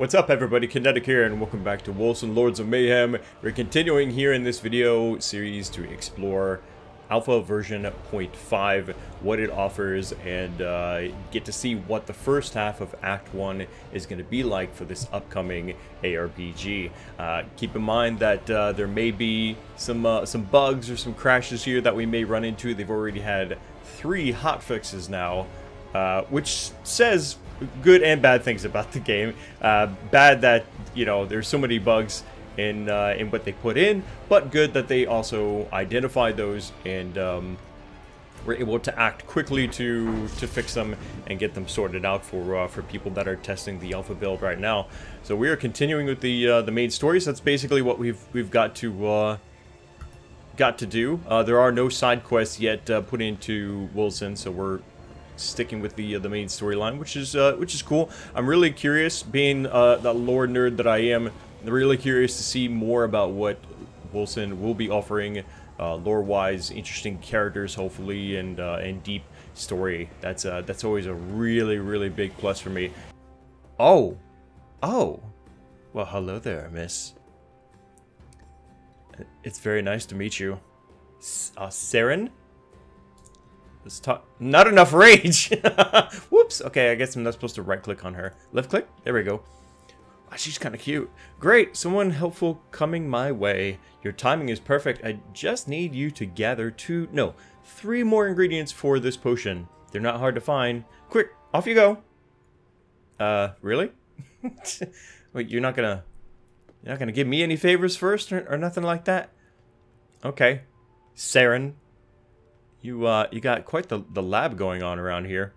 What's up everybody, Kinetic here and welcome back to Wolcen Lords of Mayhem. We're continuing here in this video series to explore alpha version 0.5, what it offers, and uh, get to see what the first half of Act 1 is going to be like for this upcoming ARPG. Uh, keep in mind that uh, there may be some, uh, some bugs or some crashes here that we may run into. They've already had three hotfixes now, uh, which says good and bad things about the game. Uh, bad that you know there's so many bugs in uh, in what they put in, but good that they also identified those and um, were able to act quickly to to fix them and get them sorted out for uh, for people that are testing the alpha build right now. So we are continuing with the uh, the main stories. That's basically what we've we've got to. Uh, got to do. Uh, there are no side quests yet uh, put into Wolcen, so we're sticking with the uh, the main storyline, which is uh, which is cool. I'm really curious, being uh, the lore nerd that I am, really curious to see more about what Wolcen will be offering, uh, lore-wise, interesting characters, hopefully, and uh, and deep story. That's uh, that's always a really really big plus for me. Oh, oh, well, hello there, Miss. It's very nice to meet you, S uh, Saren. Let's talk. Not enough rage. Whoops. Okay, I guess I'm not supposed to right click on her. Left click. There we go. Oh, she's kind of cute. Great. Someone helpful coming my way. Your timing is perfect. I just need you to gather two, no, three more ingredients for this potion. They're not hard to find. Quick, off you go. Uh, really? Wait, you're not gonna, you're not gonna give me any favors first or, or nothing like that? Okay. Saren, you, uh, you got quite the, the lab going on around here.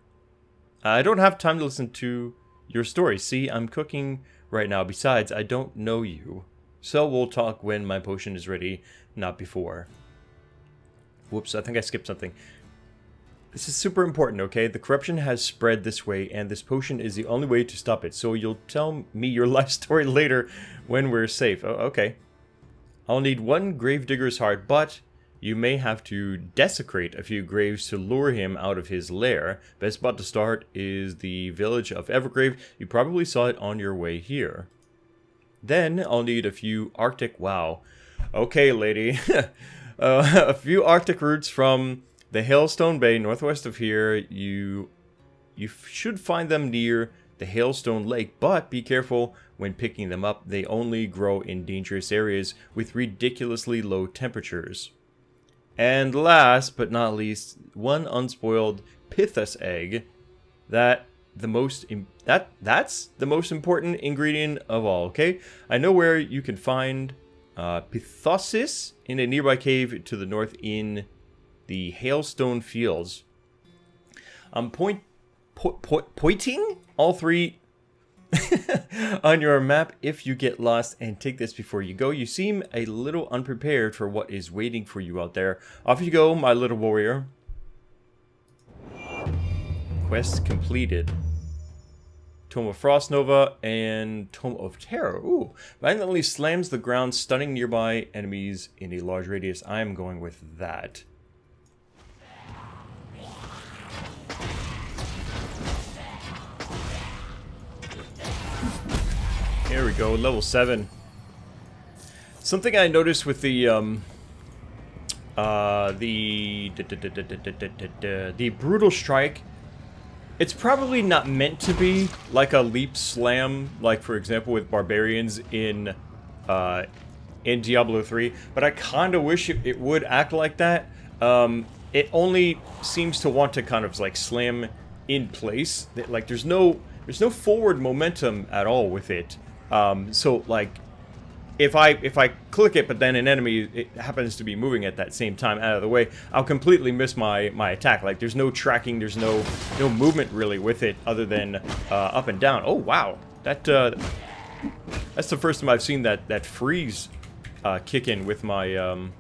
I don't have time to listen to your story. See, I'm cooking right now. Besides, I don't know you. So we'll talk when my potion is ready, not before. Whoops, I think I skipped something. This is super important, okay? The corruption has spread this way, and this potion is the only way to stop it. So you'll tell me your life story later when we're safe. Oh, okay. I'll need one gravedigger's heart, but you may have to desecrate a few graves to lure him out of his lair. Best spot to start is the village of Evergrave. You probably saw it on your way here. Then I'll need a few Arctic... Wow. Okay, lady. uh, a few Arctic roots from the Hailstone Bay northwest of here. You, you should find them near the Hailstone Lake, but be careful when picking them up. They only grow in dangerous areas with ridiculously low temperatures. And last but not least, one unspoiled Pythos egg. That the most that that's the most important ingredient of all. Okay, I know where you can find uh, Pythosis in a nearby cave to the north in the Hailstone Fields. I'm point, po po pointing all three on your map if you get lost and take this before you go. You seem a little unprepared for what is waiting for you out there. Off you go, my little warrior. Quest completed. Tome of Frost Nova and Tome of Terror. Ooh, violently slams the ground, stunning nearby enemies in a large radius. I am going with that. Here we go, level 7. Something I noticed with the, um, uh, the, the Brutal Strike, it's probably not meant to be like a leap slam, like for example with Barbarians in, uh, in Diablo 3, but I kind of wish it, it, would act like that. Um, it only seems to want to kind of like slam in place. Like there's no, there's no forward momentum at all with it. Um, so like, if I if I click it, but then an enemy it happens to be moving at that same time out of the way, I'll completely miss my my attack. Like there's no tracking, there's no no movement really with it other than uh, up and down. Oh wow, that uh, that's the first time I've seen that that freeze uh, kick in with my um,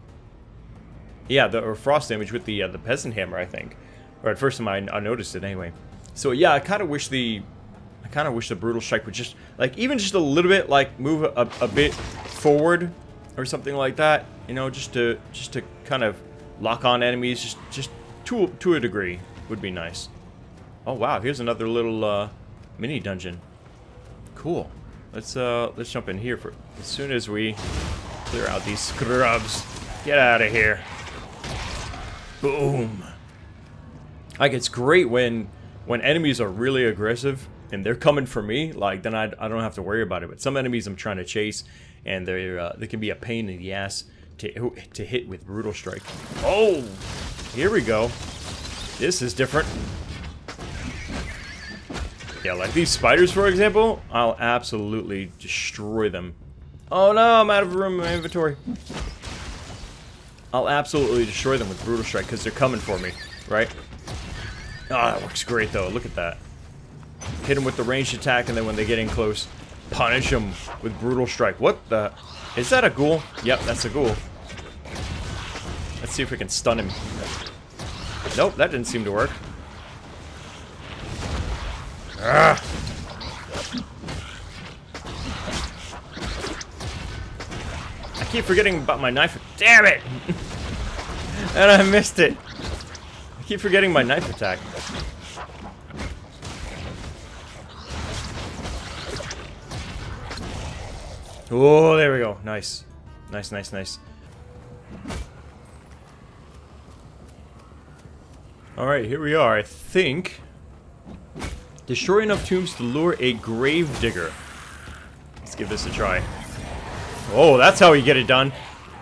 yeah the or frost damage with the uh, the peasant hammer I think, or at first time I, I noticed it anyway. So yeah, I kind of wish the kind of wish the Brutal Strike would just, like, even just a little bit, like, move a, a bit forward or something like that. You know, just to, just to kind of lock on enemies, just, just to, to a degree would be nice. Oh, wow, here's another little, uh, mini dungeon. Cool. let's uh let's jump in here for as soon as we clear out these scrubs. Get out of here. Boom. Like it's great when when enemies are really aggressive and they're coming for me, like then I, I don't have to worry about it. But some enemies I'm trying to chase and they uh, they can be a pain in the ass to to hit with brutal strike. Oh, here we go. This is different. Yeah, like these spiders, for example, I'll absolutely destroy them. Oh no, I'm out of room in my inventory. I'll absolutely destroy them with Brutal Strike because they're coming for me, right? Ah, oh, that works great though. Look at that. Hit them with the ranged attack, and then when they get in close, punish them with Brutal Strike. What the? Is that a ghoul? Yep, that's a ghoul. Let's see if we can stun him. Nope, that didn't seem to work. Ah. I keep forgetting about my knife. Damn it! and I missed it. I keep forgetting my knife attack. Oh, there we go. Nice. Nice, nice, nice. Alright, here we are. I think Destroy enough tombs to lure a grave digger. Let's give this a try. Oh, that's how you get it done.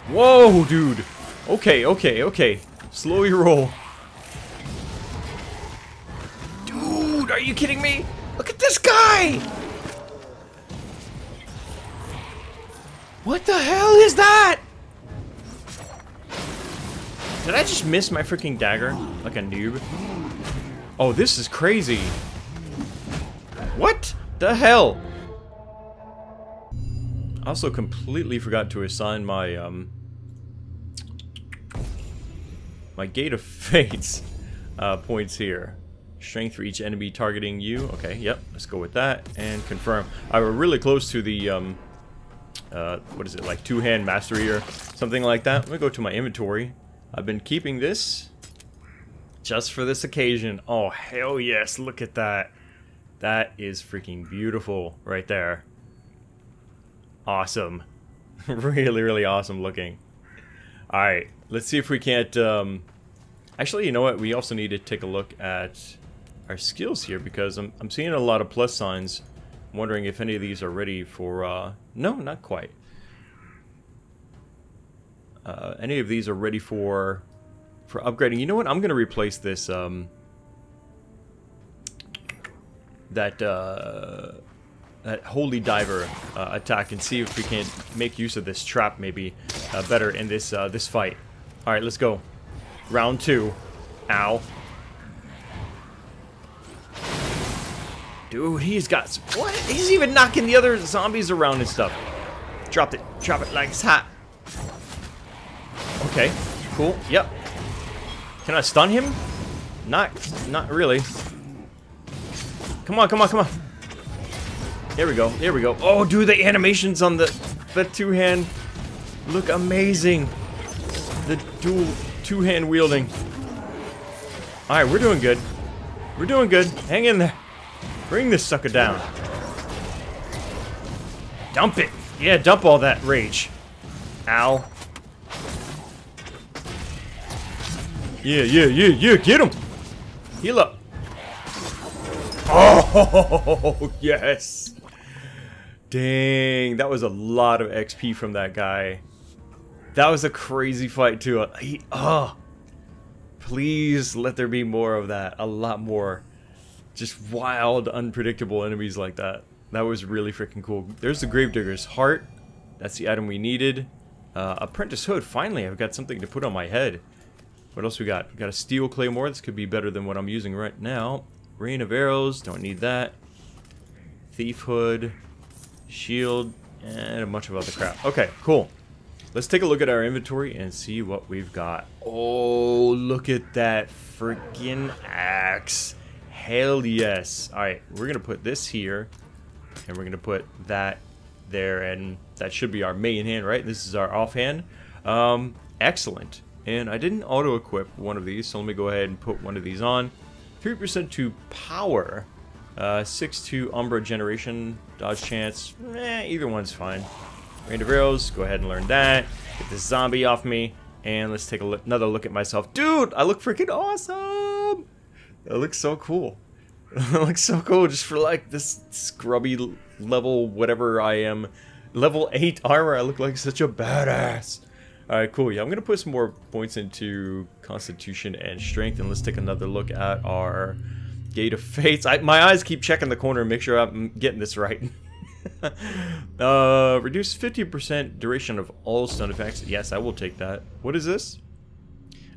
Whoa, dude. Okay, okay, okay. Slow your roll. Dude, are you kidding me? Look at this guy! What the hell is that? Did I just miss my freaking dagger? Like a noob? Oh, this is crazy. What the hell? I also completely forgot to assign my, um... My Gate of Fates uh, points here. Strength for each enemy targeting you. Okay, yep, let's go with that. And confirm. I were really close to the, um... Uh, what is it, like two-hand mastery or something like that. Let me go to my inventory. I've been keeping this just for this occasion. Oh, hell yes, look at that. That is freaking beautiful right there. Awesome. really, really awesome looking. Alright, let's see if we can't... Um... Actually, you know what? We also need to take a look at our skills here because I'm, I'm seeing a lot of plus signs. Wondering if any of these are ready for... Uh... No, not quite. Uh, any of these are ready for for upgrading. You know what? I'm going to replace this... Um that uh, that holy diver uh, attack and see if we can make use of this trap maybe uh, better in this uh, this fight. All right, let's go. Round two. Ow. Dude, he's got what? He's even knocking the other zombies around and stuff. Drop it. Drop it like it's hot. Okay. Cool. Yep. Can I stun him? Not, not really. Come on, come on, come on. There we go. There we go. Oh, dude, the animations on the the two-hand look amazing. The dual two-hand wielding. All right, we're doing good. We're doing good. Hang in there. Bring this sucker down. Dump it. Yeah, dump all that rage. Ow. Yeah, yeah, yeah, yeah. Get him. Heal up. Oh, yes. Dang, that was a lot of XP from that guy. That was a crazy fight too. He, oh, please let there be more of that. A lot more. Just wild, unpredictable enemies like that. That was really freaking cool. There's the Gravedigger's Heart. That's the item we needed. Uh, Apprentice Hood. Finally, I've got something to put on my head. What else we got? We got a Steel Claymore. This could be better than what I'm using right now. Rain of arrows, don't need that. Thief hood, shield, and a bunch of other crap. Okay, cool. Let's take a look at our inventory and see what we've got. Oh, look at that freaking axe. Hell yes. Alright, we're going to put this here. And we're going to put that there. And that should be our main hand, right? This is our offhand. Um, excellent. And I didn't auto-equip one of these, so let me go ahead and put one of these on. 3% to power. Uh, 6 to Umbra Generation, dodge chance. Eh, either one's fine. Rain of Arrows, go ahead and learn that. Get this zombie off me. And let's take look, another look at myself. Dude, I look freaking awesome! That looks so cool. it looks so cool just for like this scrubby level whatever I am. Level 8 armor, I look like such a badass. Alright, cool. Yeah, I'm to put some more points into Constitution and Strength. And let's take another look at our Gate of Fates. I, my eyes keep checking the corner make sure I'm getting this right. uh, reduce 50% duration of all stun effects. Yes, I will take that. What is this?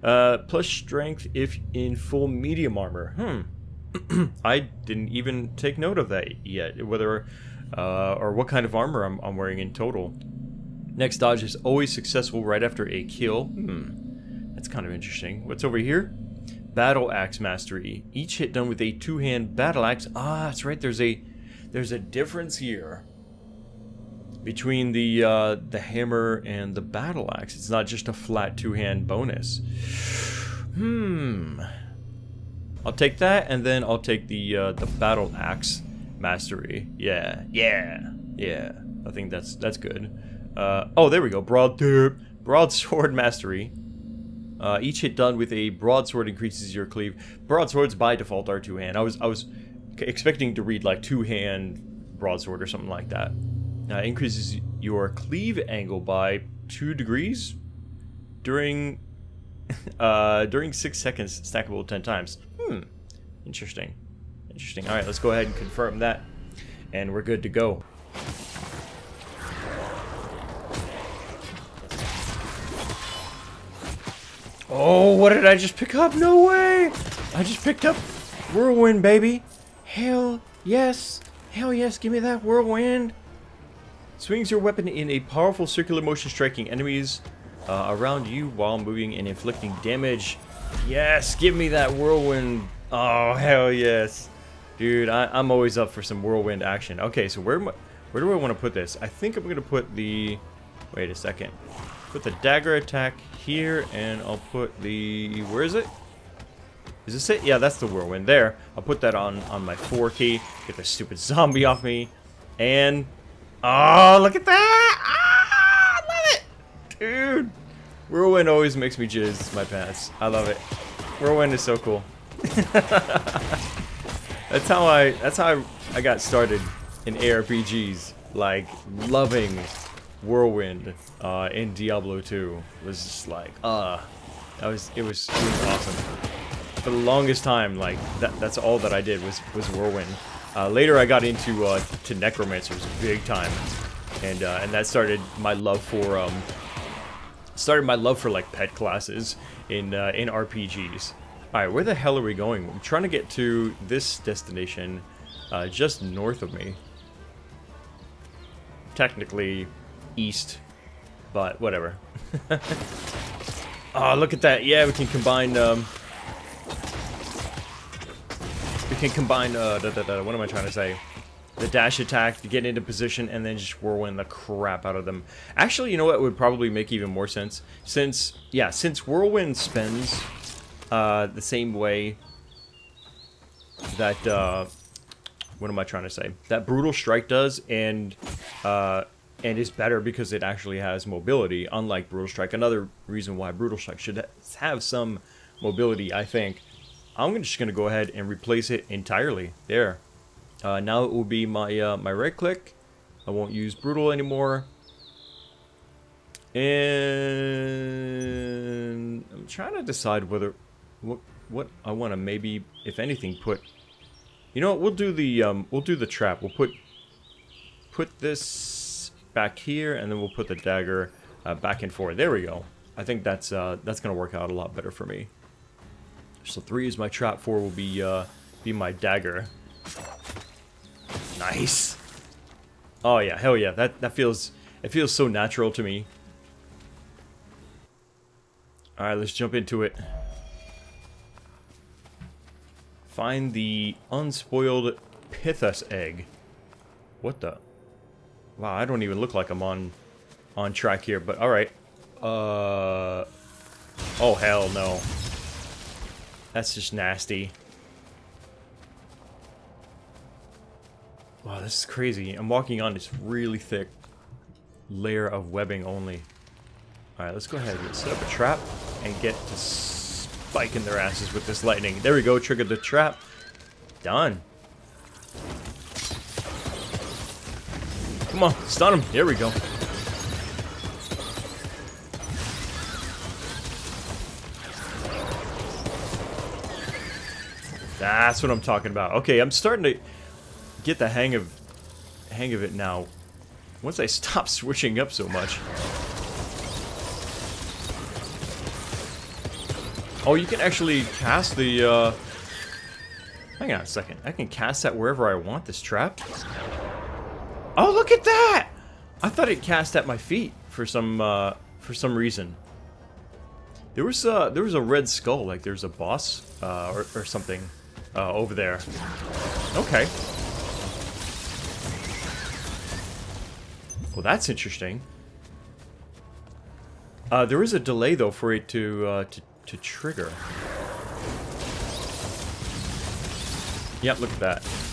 Uh, plus strength if in full medium armor. Hmm. I didn't even take note of that yet. Whether, uh, or what kind of armor I'm, I'm wearing in total. Next dodge is always successful right after a kill. Hmm. That's kind of interesting. What's over here? Battle Axe Mastery. Each hit done with a two-hand battle axe. Ah, that's right. There's a there's a difference here between the uh, the hammer and the battle axe. It's not just a flat two-hand bonus. Hmm. I'll take that, and then I'll take the uh, the battle axe mastery. Yeah, yeah, yeah. I think that's that's good. Uh, oh, there we go. Broad broadsword mastery. Uh, each hit done with a broadsword increases your cleave. Broadswords by default are two hand. I was I was expecting to read like two hand broadsword or something like that. Uh, increases your cleave angle by two degrees during uh, during six seconds, stackable ten times. Hmm, interesting, interesting. All right, let's go ahead and confirm that, and we're good to go. Oh, what did I just pick up? No way! I just picked up Whirlwind, baby. Hell yes. Hell yes, give me that Whirlwind. Swings your weapon in a powerful circular motion striking enemies uh, around you while moving and inflicting damage. Yes, give me that Whirlwind. Oh, hell yes. Dude, I, am always up for some Whirlwind action. Okay, so where, where do I want to put this? I think I'm going to put the... Wait a second. Put the dagger attack here, and I'll put the... Where is it? Is this it? Yeah, that's the whirlwind. There. I'll put that on, on my 4 key. Get the stupid zombie off me. And... Oh, look at that! Ah, I love it! Dude! Whirlwind always makes me jizz my pants. I love it. Whirlwind is so cool. that's how I that's how I, I got started in ARPGs. Like loving Whirlwind uh, in Diablo 2 was just like, uh, that was it was it was awesome. For the longest time, like that that's all that I did was was Whirlwind. Uh, later, I got into uh, to Necromancers big time, and uh, and that started my love for um started my love for like pet classes in uh, in RPGs. All right, where the hell are we going? I'm trying to get to this destination uh, just north of me. Technically, east, but whatever. oh, look at that. Yeah, we can combine, um, we can combine, uh, da, da, da, what am I trying to say? The dash attack to get into position and then just whirlwind the crap out of them. Actually, you know what would probably make even more sense? Since, yeah, since whirlwind spins uh, the same way that, uh, what am I trying to say? That Brutal Strike does, and, uh, and is better because it actually has mobility, unlike Brutal Strike. Another reason why Brutal Strike should have some mobility, I think. I'm just going to go ahead and replace it entirely. There. Uh, now it will be my, uh, my right click. I won't use Brutal anymore. And I'm trying to decide whether what what I want to maybe, if anything, put. You know what? We'll do the um, we'll do the trap. We'll put put this back here, and then we'll put the dagger uh, back and forth. There we go. I think that's uh, that's gonna work out a lot better for me. So three is my trap, four will be uh, be my dagger. Nice. Oh yeah, hell yeah. That that feels it feels so natural to me. All right, let's jump into it. Find the unspoiled Pythos egg. What the? Wow, I don't even look like I'm on on track here, but alright. Uh Oh hell no. That's just nasty. Wow, this is crazy. I'm walking on this really thick layer of webbing only. Alright, let's go ahead and set up a trap and get to spiking their asses with this lightning. There we go, triggered the trap. Done. Come on, stun him. There we go. That's what I'm talking about. Okay, I'm starting to get the hang of hang of it now. Once I stop switching up so much. Oh, you can actually cast the, uh... Hang on a second. I can cast that wherever I want, this trap? Oh, look at that! I thought it cast at my feet for some, uh, for some reason. There was, uh, there was a red skull, like there's a boss, uh, or, or something, uh, over there. Okay. Well, that's interesting. Uh, there is a delay, though, for it to, uh, to, to trigger. Yep, look at that.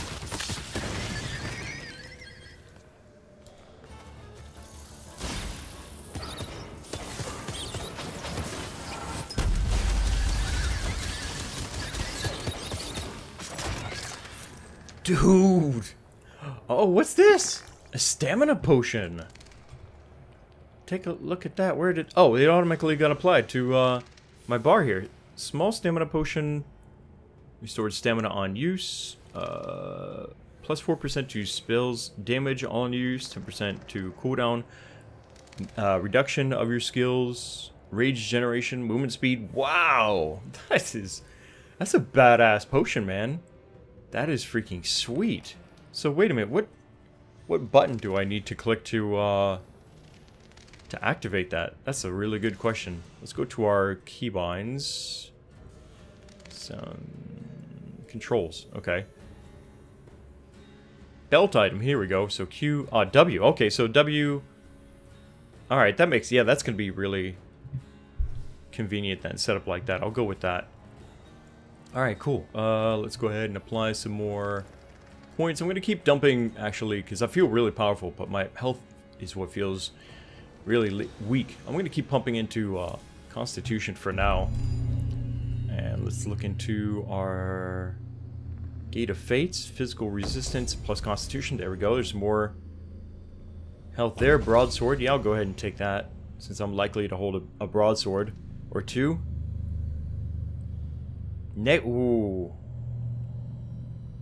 Dude! Oh, what's this? A stamina potion. Take a look at that. Where did... Oh, it automatically got applied to uh, my bar here. Small stamina potion. Restored stamina on use. Uh, plus 4% to spells damage on use. 10% to cooldown. Uh, reduction of your skills. Rage generation. Movement speed. Wow! That is... That's a badass potion, man. That is freaking sweet. So wait a minute, what what button do I need to click to uh, to activate that? That's a really good question. Let's go to our keybinds. Some controls. Okay. Belt item. Here we go. So Q. Uh, W. Okay, so W. All right, that makes yeah. That's gonna be really convenient then. Set up like that. I'll go with that. All right, cool. Uh, let's go ahead and apply some more points. I'm going to keep dumping, actually, because I feel really powerful, but my health is what feels really weak. I'm going to keep pumping into uh, Constitution for now. And let's look into our Gate of Fates, Physical Resistance plus Constitution. There we go. There's more health there. Broadsword. Yeah, I'll go ahead and take that, since I'm likely to hold a, a broadsword or two. Ne Ooh.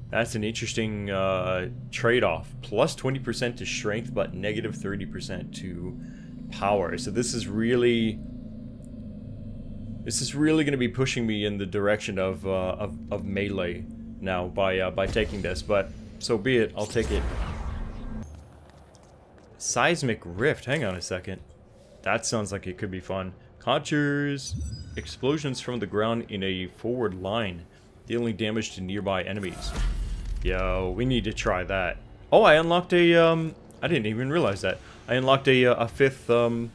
That's an interesting uh, trade-off. Plus 20% to strength, but negative 30% to power. So this is really... This is really going to be pushing me in the direction of, uh, of, of, melee now by, uh, by taking this, but so be it. I'll take it. Seismic Rift. Hang on a second. That sounds like it could be fun. Conjures explosions from the ground in a forward line, dealing damage to nearby enemies. Yo, we need to try that. Oh, I unlocked a, um, I didn't even realize that. I unlocked a, uh, a fifth, um,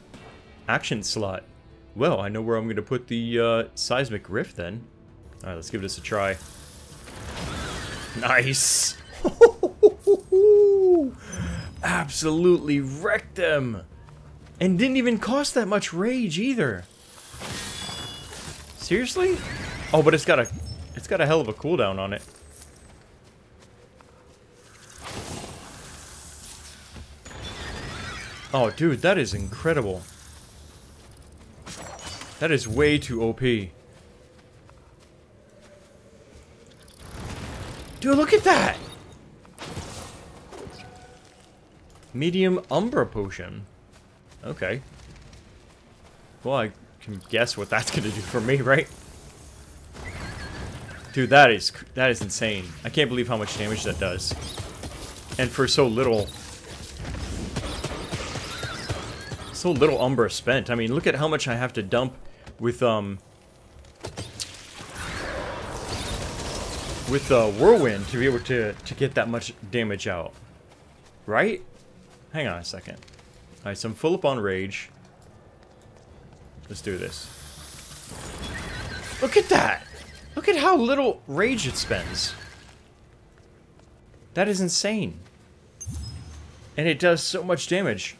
action slot. Well, I know where I'm going to put the, uh, Seismic Rift then. Alright, let's give this a try. Nice! Absolutely wrecked them! And didn't even cost that much rage either. Seriously? Oh, but it's got a it's got a hell of a cooldown on it. Oh, dude, that is incredible. That is way too OP. Dude, look at that! Medium Umbra Potion. Okay. Well, I can guess what that's gonna do for me, right? Dude, that is that is insane. I can't believe how much damage that does. And for so little... So little Umbra spent. I mean, look at how much I have to dump with, um... With uh, Whirlwind to be able to, to get that much damage out. Right? Hang on a second. Alright, so I'm full up on Rage. Let's do this. Look at that! Look at how little rage it spends. That is insane. And it does so much damage.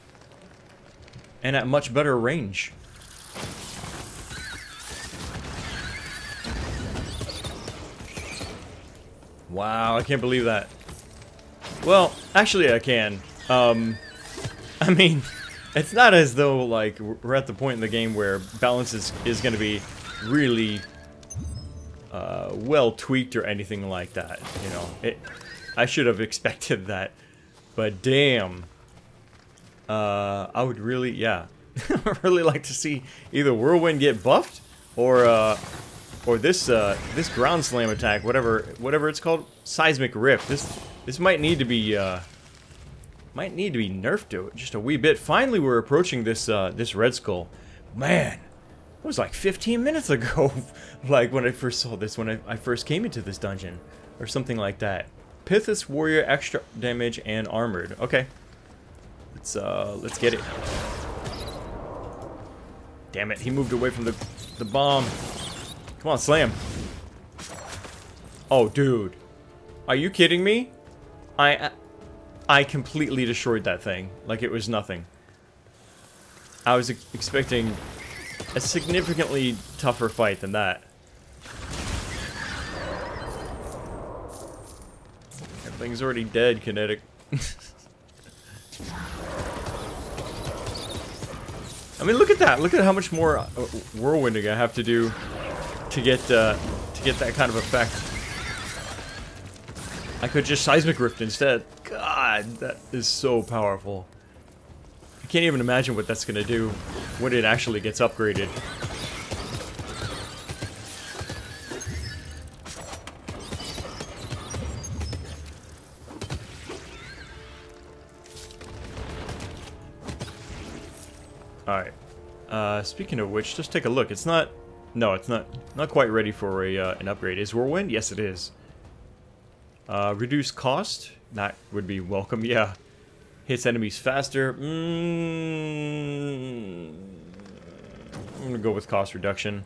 And at much better range. Wow, I can't believe that. Well, actually I can. Um, I mean, it's not as though, like, we're at the point in the game where balance is, is going to be really uh, well tweaked or anything like that, you know. It, I should have expected that. But damn. Uh, I would really, yeah. Really like to see either Whirlwind get buffed or uh, or this uh, this ground slam attack, whatever whatever it's called, seismic rift. This this might need to be uh, might need to be nerfed to just a wee bit. Finally, we're approaching this uh, this Red Skull. Man, it was like 15 minutes ago, like when I first saw this, when I, I first came into this dungeon, or something like that. Pythos Warrior, extra damage, and armored. Okay, let's uh, let's get it. Damn it, he moved away from the the bomb. Come on, slam. Oh, dude. Are you kidding me? I I completely destroyed that thing. Like it was nothing. I was expecting a significantly tougher fight than that. Everything's already dead, Kinetic. I mean, look at that. Look at how much more uh, whirlwinding I have to do to get uh, to get that kind of effect. I could just seismic rift instead. God, that is so powerful. I can't even imagine what that's gonna do when it actually gets upgraded. Alright. Uh, speaking of which, just take a look. It's not... No, it's not not quite ready for a uh, an upgrade. Is Whirlwind? Yes, it is. Uh, reduce cost? That would be welcome, yeah. Hits enemies faster. Mm, I'm gonna go with cost reduction.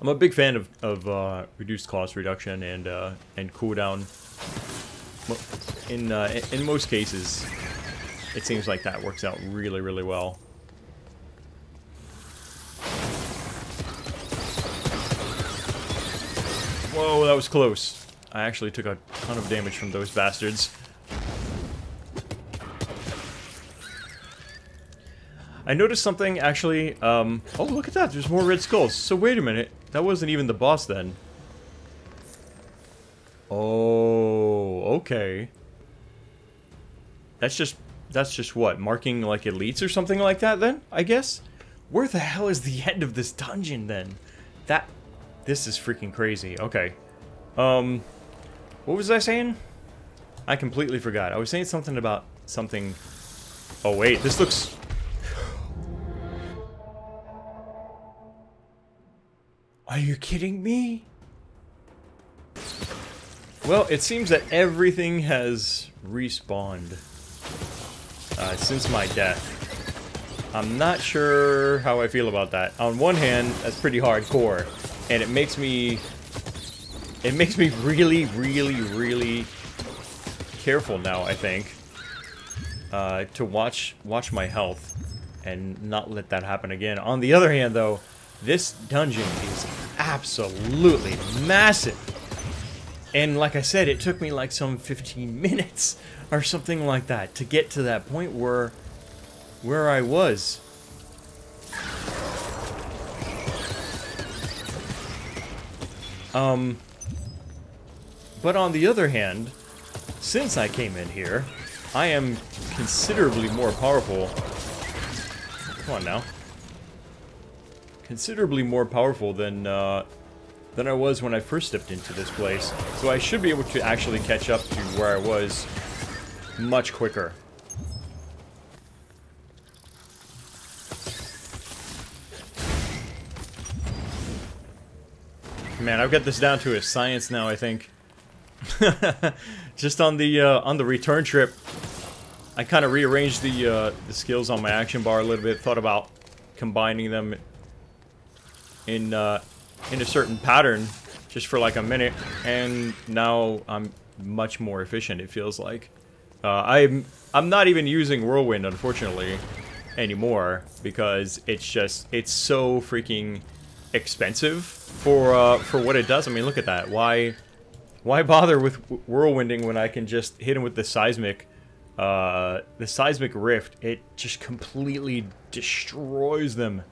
I'm a big fan of, of uh, reduced cost reduction and uh, and cooldown. In uh, in most cases, it seems like that works out really, really well. Whoa, that was close. I actually took a ton of damage from those bastards. I noticed something, actually, um... Oh, look at that, there's more red skulls. So wait a minute, that wasn't even the boss then. Oh, okay. That's just that's just what, marking like elites or something like that then, I guess? Where the hell is the end of this dungeon then? That, this is freaking crazy. Okay. Um, what was I saying? I completely forgot. I was saying something about something... Oh wait, this looks... Are you kidding me? Well, it seems that everything has respawned uh, since my death. I'm not sure how I feel about that. On one hand, that's pretty hardcore, and it makes me... It makes me really, really, really careful now, I think, uh, to watch watch my health and not let that happen again. On the other hand, though, this dungeon is absolutely massive. And like I said, it took me like some 15 minutes or something like that to get to that point where where I was. Um but on the other hand, since I came in here, I am considerably more powerful. Come on now. Considerably more powerful than uh, than I was when I first stepped into this place. So I should be able to actually catch up to where I was much quicker. Man, I've got this down to a science now, I think. Just on the uh, on the return trip, I kind of rearranged the uh, the skills on my action bar a little bit. Thought about combining them in uh, in a certain pattern just for like a minute, and now I'm much more efficient. It feels like. Uh, I'm I'm not even using Whirlwind, unfortunately, anymore because it's just it's so freaking expensive for uh, for what it does. I mean, look at that. Why why bother with whirlwinding when I can just hit him with the seismic uh, the seismic rift? It just completely destroys them.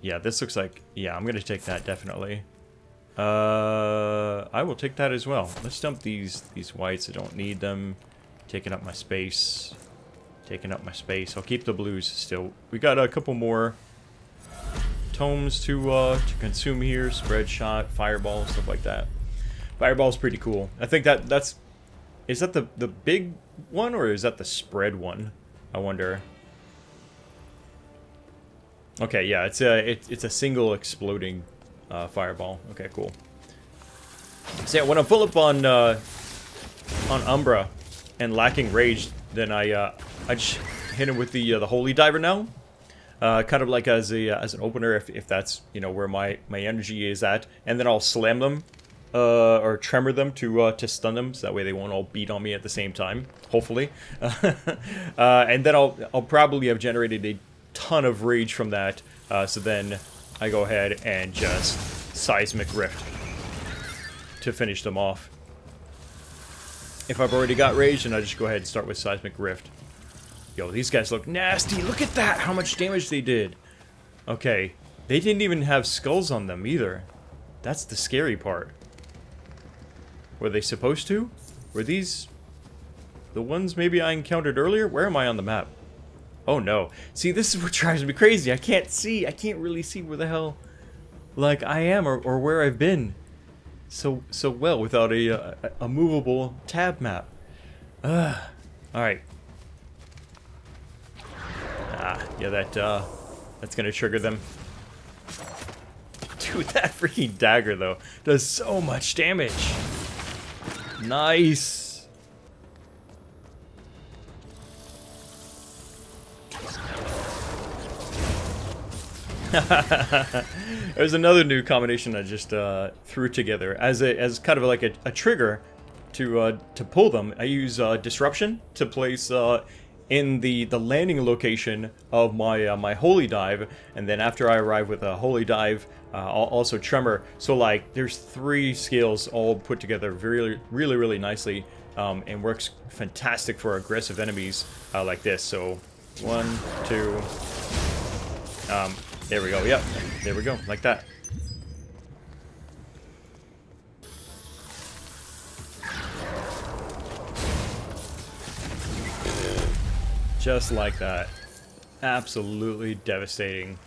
Yeah, this looks like... Yeah, I'm to take that, definitely. Uh, I will take that as well. Let's dump these these whites. I don't need them. Taking up my space. Taking up my space. I'll keep the blues still. We got a couple more tomes to uh, to consume here. Spread shot, fireball, stuff like that. Fireball's pretty cool. I think that that's... Is that the, the big one or is that the spread one? I wonder. Okay, yeah, it's a it, it's a single exploding uh, fireball. Okay, cool. So yeah, when I'm full up on uh, on Umbra and lacking rage, then I uh, I just hit him with the uh, the Holy Diver now. Uh, kind of like as a uh, as an opener, if, if that's you know where my my energy is at, and then I'll slam them uh, or tremor them to uh, to stun them, so that way they won't all beat on me at the same time. Hopefully, uh, and then I'll I'll probably have generated a ton of rage from that. So then I go ahead and just Seismic Rift to finish them off. If I've already got rage, then I just go ahead and start with Seismic Rift. Yo, these guys look nasty. Look at that, how much damage they did. Okay, they didn't even have skulls on them either. That's the scary part. Were they supposed to? Were these the ones maybe I encountered earlier? Where am I on the map? Oh no. See, this is what drives me crazy. I can't see. I can't really see where the hell, like, I am or, or where I've been so so well without a, a, a movable tab map. Ugh. Alright. Ah, yeah, that, uh, that's gonna trigger them. Dude, that freaking dagger, though, does so much damage. Nice. There's another new combination I just uh, threw together as a as kind of like a, a trigger to uh, to pull them. I use uh, disruption to place uh, in the the landing location of my uh, my holy dive, and then after I arrive with a holy dive, uh, also tremor. So like there's three skills all put together really really really nicely, um, and works fantastic for aggressive enemies like this. So one two. Um, there we go, yep. There we go, like that. Just like that. Absolutely devastating.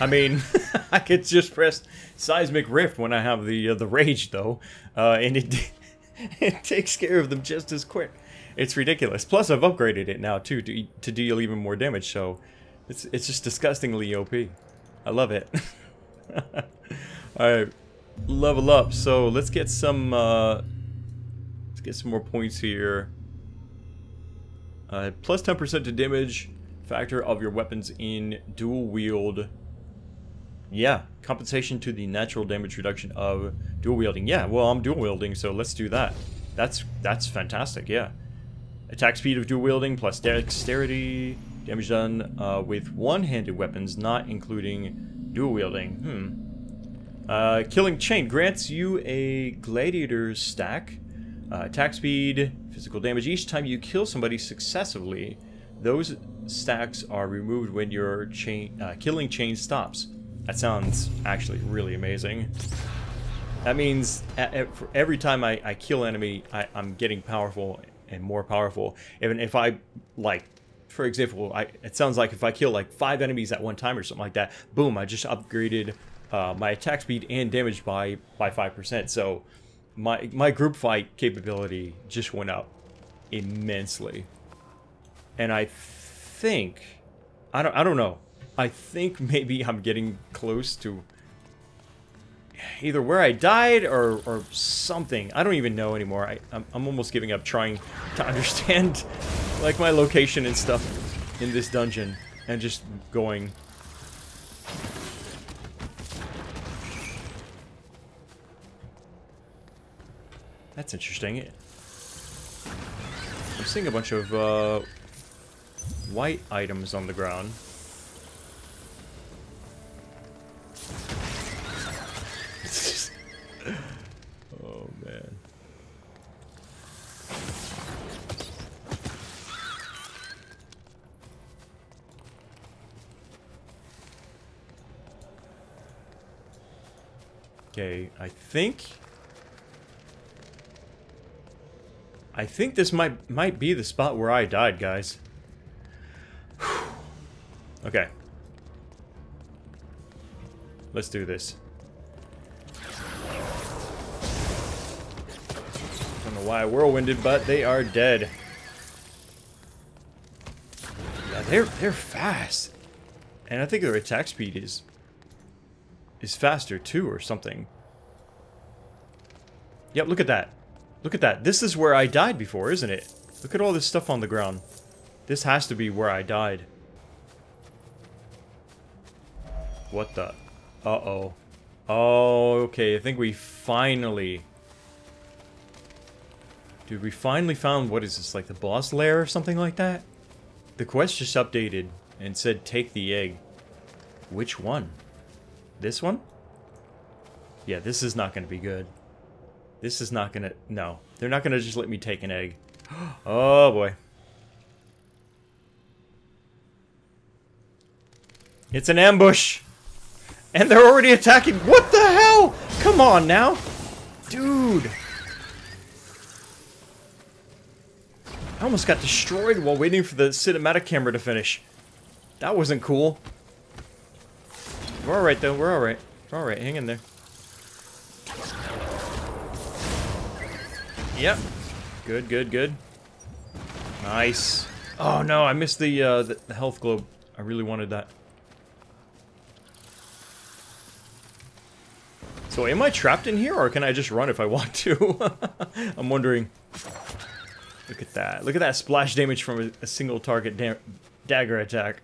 I mean, I could just press Seismic Rift when I have the uh, the Rage, though, uh, and it, it takes care of them just as quick. It's ridiculous. Plus, I've upgraded it now, too, to, to deal even more damage, so... It's it's just disgustingly OP. I love it. Alright, level up. So let's get some uh, let's get some more points here. Uh, plus 10% to damage factor of your weapons in dual wield. Yeah, compensation to the natural damage reduction of dual wielding. Yeah, well I'm dual wielding, so let's do that. That's that's fantastic. Yeah, attack speed of dual wielding plus dexterity Damage done uh, with one-handed weapons, not including dual wielding. Hmm. Uh, killing Chain grants you a Gladiator's stack. Uh, attack speed, physical damage. Each time you kill somebody successively, those stacks are removed when your chain uh, killing chain stops. That sounds actually really amazing. That means every time I, I kill enemy, I, am getting powerful and more powerful. Even if I like for example, I, it sounds like if I kill like five enemies at one time or something like that, boom, I just upgraded uh, my attack speed and damage by by five percent. So my my group fight capability just went up immensely, and I think I don't I don't know. I think maybe I'm getting close to either where I died or, or something. I don't even know anymore. I, I'm, I'm almost giving up trying to understand like my location and stuff in this dungeon and just going. That's interesting. I'm seeing a bunch of uh, white items on the ground. oh man. Okay, I think I think this might might be the spot where I died, guys. okay. Let's do this. Don't know why I whirlwinded, but they are dead. Yeah, they're they're fast. And I think their attack speed is is faster too or something. Yep, look at that. Look at that. This is where I died before, isn't it? Look at all this stuff on the ground. This has to be where I died. What the? Uh-oh. Oh, okay. I think we finally... Dude, we finally found, what is this, like the boss lair or something like that? The quest just updated and said take the egg. Which one? This one? Yeah, this is not going to be good. This is not gonna... No. They're not gonna just let me take an egg. Oh, boy. It's an ambush! And they're already attacking! What the hell? Come on now! Dude! I almost got destroyed while waiting for the cinematic camera to finish. That wasn't cool. We're alright though, we're alright. We're alright, hang in there. Yep. Good, good, good. Nice. Oh no, I missed the, uh, the, health globe. I really wanted that. So am I trapped in here, or can I just run if I want to? I'm wondering. Look at that. Look at that splash damage from a, a single target da dagger attack.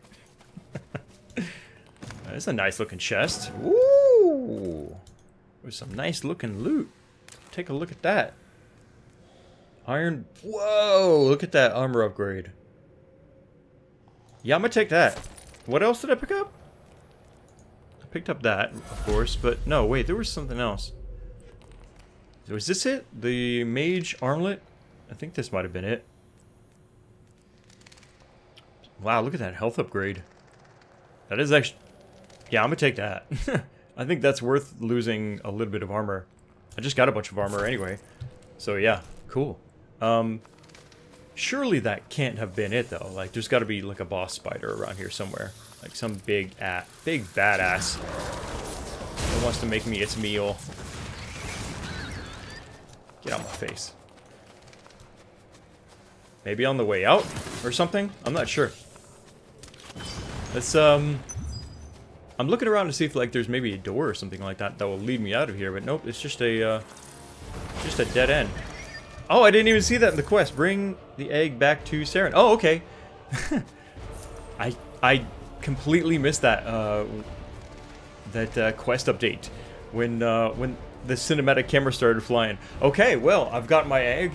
That's a nice looking chest. Ooh! There's some nice looking loot. Take a look at that. Iron... Whoa! Look at that armor upgrade. Yeah, I'm gonna take that. What else did I pick up? I picked up that, of course, but no, wait, there was something else. Was this it? The mage armlet? I think this might have been it. Wow, look at that health upgrade. That is actually... Yeah, I'm gonna take that. I think that's worth losing a little bit of armor. I just got a bunch of armor anyway. So yeah, cool. Um, surely that can't have been it though. Like, there's got to be like a boss spider around here somewhere, like some big at big badass that wants to make me its meal. Get out my face. Maybe on the way out or something. I'm not sure. Let's um. I'm looking around to see if like there's maybe a door or something like that that will lead me out of here, but nope, it's just a uh, just a dead end. Oh, I didn't even see that in the quest. Bring the egg back to Saren. Oh, okay. I I completely missed that uh, that uh, quest update when uh, when the cinematic camera started flying. Okay, well, I've got my egg.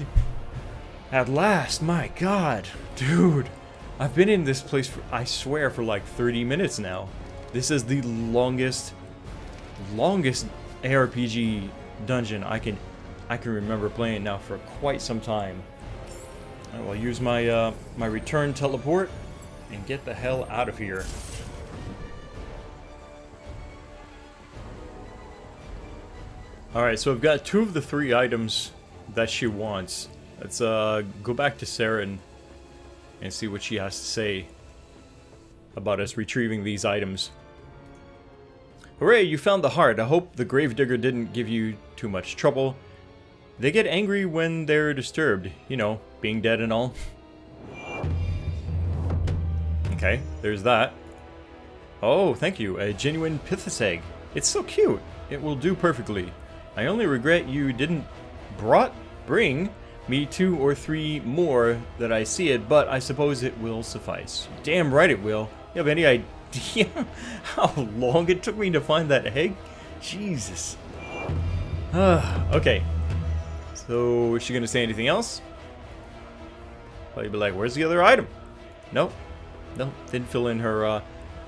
At last, my god. Dude, I've been in this place, for, I swear, for like 30 minutes now. This is the longest, longest ARPG dungeon I can I can remember playing now for quite some time. I will use my uh, my return teleport and get the hell out of here. Alright, so I've got two of the three items that she wants. Let's uh, go back to Saren and see what she has to say about us retrieving these items. Hooray, you found the heart. I hope the Gravedigger didn't give you too much trouble. They get angry when they're disturbed, you know, being dead and all. Okay, there's that. Oh, thank you, a genuine Pythos egg. It's so cute. It will do perfectly. I only regret you didn't brought bring me two or three more that I see it, but I suppose it will suffice. Damn right it will. You have any idea how long it took me to find that egg? Jesus. okay, So, is she going to say anything else? Probably be like, where's the other item? Nope. Nope. Didn't fill in her, uh,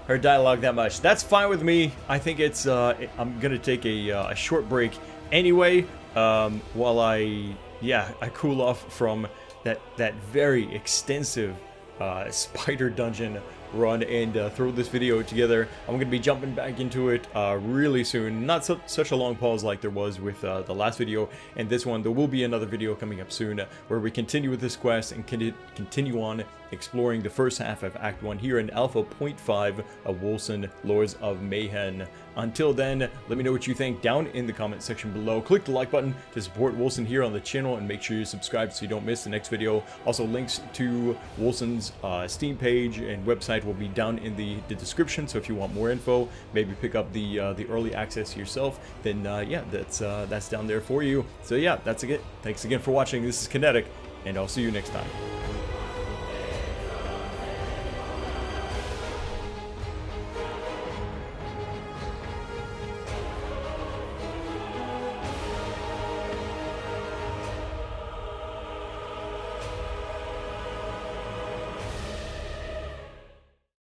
her dialogue that much. That's fine with me. I think it's, uh, I'm going to take a, uh, a short break anyway, um, while I, yeah, I cool off from that, that very extensive, uh, spider dungeon run and uh, throw this video together. I'm going to be jumping back into it uh, really soon. Not su such a long pause like there was with uh, the last video and this one. There will be another video coming up soon where we continue with this quest and con continue on exploring the first half of Act 1 here in Alpha Point 5 of Wolcen Lords of Mayhem. Until then, let me know what you think down in the comment section below. Click the like button to support Wolcen here on the channel and make sure you subscribe so you don't miss the next video. Also, links to Wolcen's uh, Steam page and website will be down in the, the description. So if you want more info, maybe pick up the uh, the early access yourself, then uh, yeah, that's uh, that's down there for you. So yeah, that's it. Thanks again for watching. This is Kinetic, and I'll see you next time.